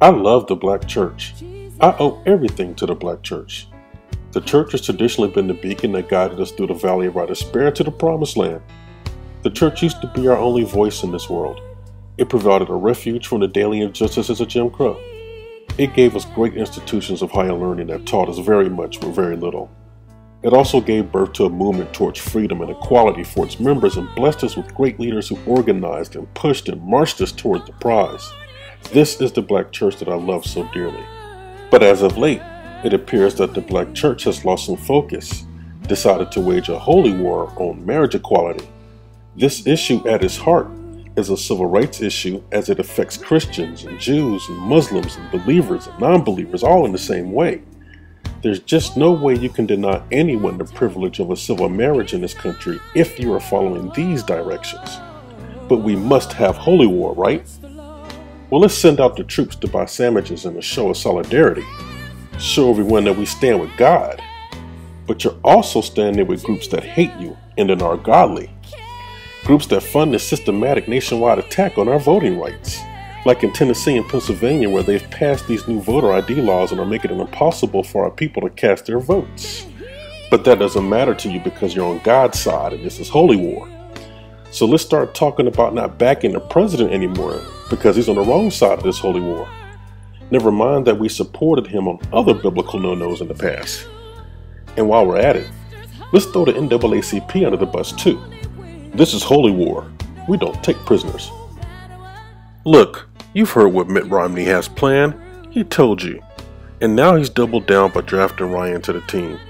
I love the black church. I owe everything to the black church. The church has traditionally been the beacon that guided us through the valley of our despair to the promised land. The church used to be our only voice in this world. It provided a refuge from the daily injustices of Jim Crow. It gave us great institutions of higher learning that taught us very much with very little. It also gave birth to a movement towards freedom and equality for its members and blessed us with great leaders who organized and pushed and marched us towards the prize. This is the black church that I love so dearly. But as of late, it appears that the black church has lost some focus, decided to wage a holy war on marriage equality. This issue at its heart is a civil rights issue as it affects Christians and Jews and Muslims and believers and non believers all in the same way. There's just no way you can deny anyone the privilege of a civil marriage in this country if you are following these directions. But we must have holy war, right? Well, let's send out the troops to buy sandwiches in a show of solidarity. Show everyone that we stand with God. But you're also standing with groups that hate you and are godly. Groups that fund a systematic nationwide attack on our voting rights like in Tennessee and Pennsylvania, where they've passed these new voter ID laws and are making it impossible for our people to cast their votes. But that doesn't matter to you because you're on God's side and this is holy war. So let's start talking about not backing the president anymore because he's on the wrong side of this holy war. Never mind that we supported him on other biblical no nos in the past. And while we're at it, let's throw the NAACP under the bus too. This is holy war. We don't take prisoners. Look, You've heard what Mitt Romney has planned. He told you. And now he's doubled down by drafting Ryan to the team.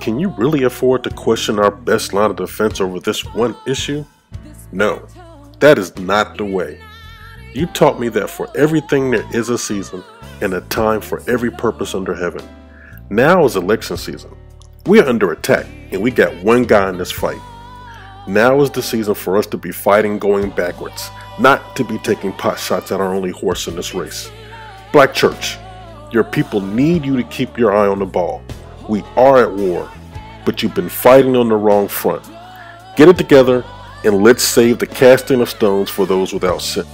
Can you really afford to question our best line of defense over this one issue? No, that is not the way. You taught me that for everything there is a season and a time for every purpose under heaven. Now is election season. We are under attack and we got one guy in this fight. Now is the season for us to be fighting going backwards not to be taking pot shots at our only horse in this race. Black Church, your people need you to keep your eye on the ball. We are at war, but you've been fighting on the wrong front. Get it together and let's save the casting of stones for those without sin.